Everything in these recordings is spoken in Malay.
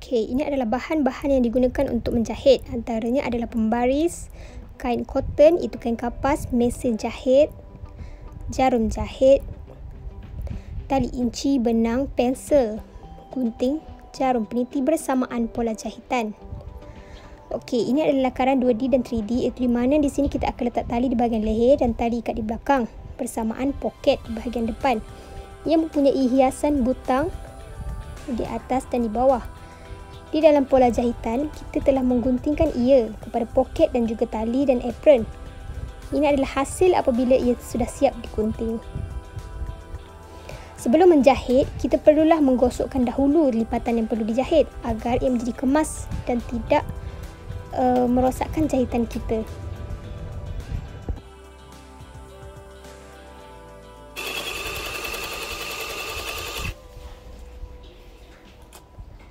Okey, ini adalah bahan-bahan yang digunakan untuk menjahit. Antaranya adalah pembaris, kain cotton, itu kain kapas, mesin jahit, jarum jahit, tali inci, benang, pensel, gunting, jarum peniti bersamaan pola jahitan. Okey, ini adalah lakaran 2D dan 3D iaitu di mana di sini kita akan letak tali di bahagian leher dan tali ikat di belakang bersamaan poket di bahagian depan yang mempunyai hiasan butang di atas dan di bawah. Di dalam pola jahitan, kita telah mengguntingkan ia kepada poket dan juga tali dan apron. Ini adalah hasil apabila ia sudah siap digunting. Sebelum menjahit, kita perlulah menggosokkan dahulu lipatan yang perlu dijahit agar ia menjadi kemas dan tidak uh, merosakkan jahitan kita.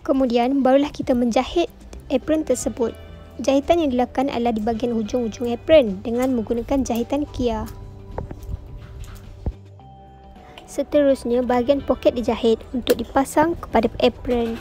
Kemudian barulah kita menjahit apron tersebut. Jahitan yang dilakukan adalah di bahagian hujung-hujung apron dengan menggunakan jahitan kia. Seterusnya, bahagian poket dijahit untuk dipasang kepada apron.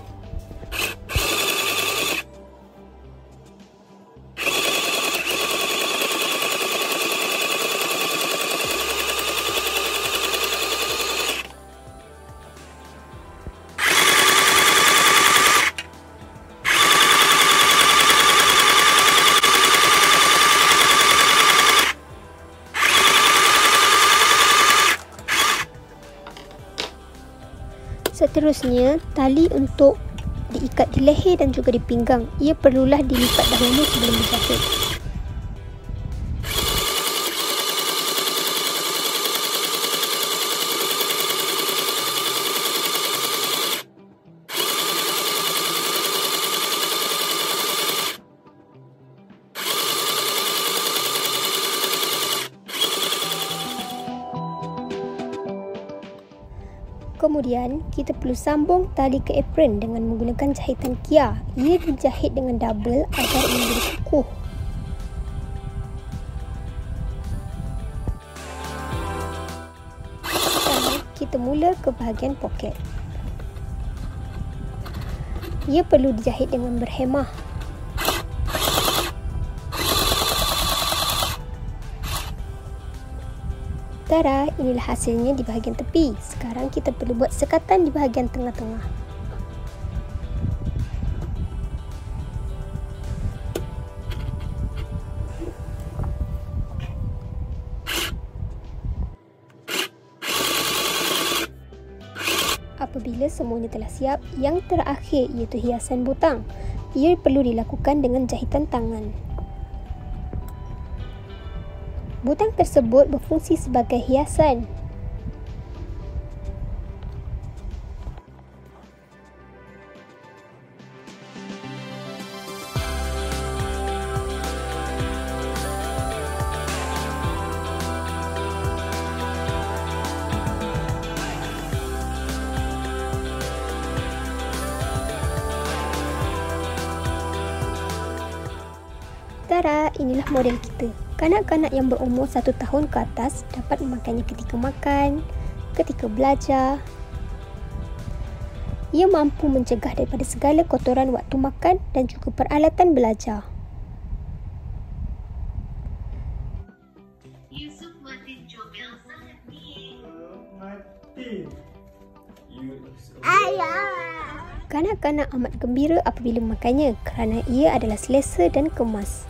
Seterusnya, tali untuk diikat di leher dan juga di pinggang. Ia perlulah dilipat dahulu sebelum dijahit. Kemudian, kita perlu sambung tali ke apron dengan menggunakan jahitan kia. Ia dijahit dengan double agar menjadi kukuh. Kita mula ke bahagian poket. Ia perlu dijahit dengan berhemah Tara, inilah hasilnya di bahagian tepi. Sekarang kita perlu buat sekatan di bahagian tengah-tengah. Apabila semuanya telah siap, yang terakhir iaitu hiasan butang. Ia perlu dilakukan dengan jahitan tangan. Butang tersebut berfungsi sebagai hiasan. Tara, inilah model kita. Kanak-kanak yang berumur satu tahun ke atas dapat memakainya ketika makan, ketika belajar. Ia mampu mencegah daripada segala kotoran waktu makan dan juga peralatan belajar. Kanak-kanak amat gembira apabila memakannya kerana ia adalah selesa dan kemas.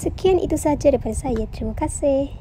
Sekian itu saja daripada saya. Terima kasih.